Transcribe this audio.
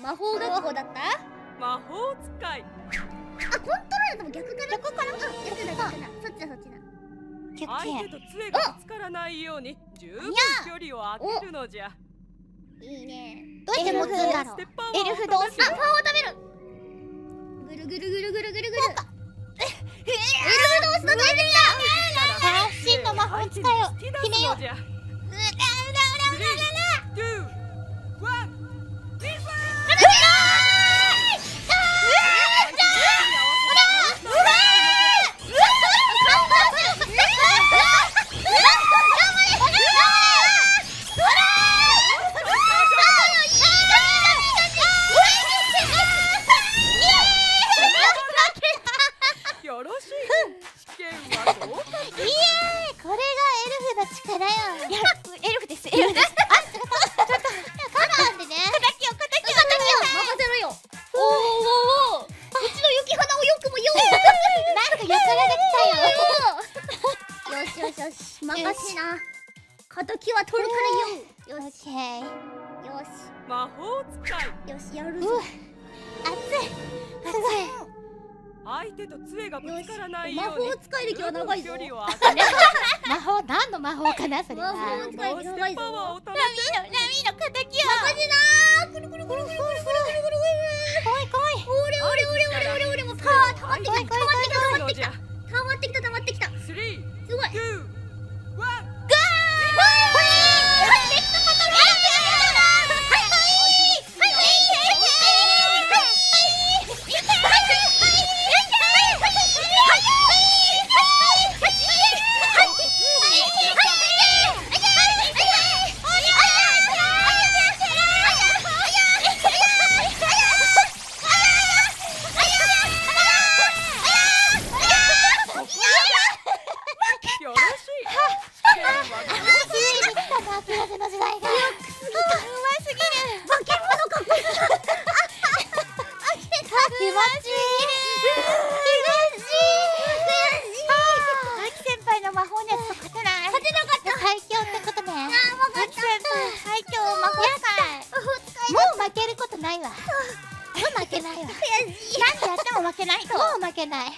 魔法学校だった？魔法使い。あコントロールでも逆かな？逆かな？うん逆だ逆だそっちだそっちだ。キュッ相手と杖がぶつからないように十分距離を空けるのじゃ。いいね。どうやって持つんだろう？エルフ同士。あパンを食べる。ぐるぐるぐるぐるぐるぐるエルフ同士の対決だ。真の魔法使いを。決めよう。うらうらうらうらうらうらの力よいやエルフですエルフです。あちょっとちょっと。カモンでね敵を敵を任せろよ。おー。おーおーうちの雪花をよくもよ なんかやたらできたよ。よしよしよし。任せな。敵は取るからよ。よし。よし。魔法使い。よしやるうぞ熱い。すごい。相手と杖がぶつからない魔ように。法使い歴は長いぞ 魔法何の魔法かなそれは。魔法使いすごいラミーのラミーの敵をマジなーくい怖い俺俺俺俺俺俺もパワーまってきた溜まってきた溜まってきた溜まってきた溜まってきた負けないわ。何でやっても負けない。もう負けない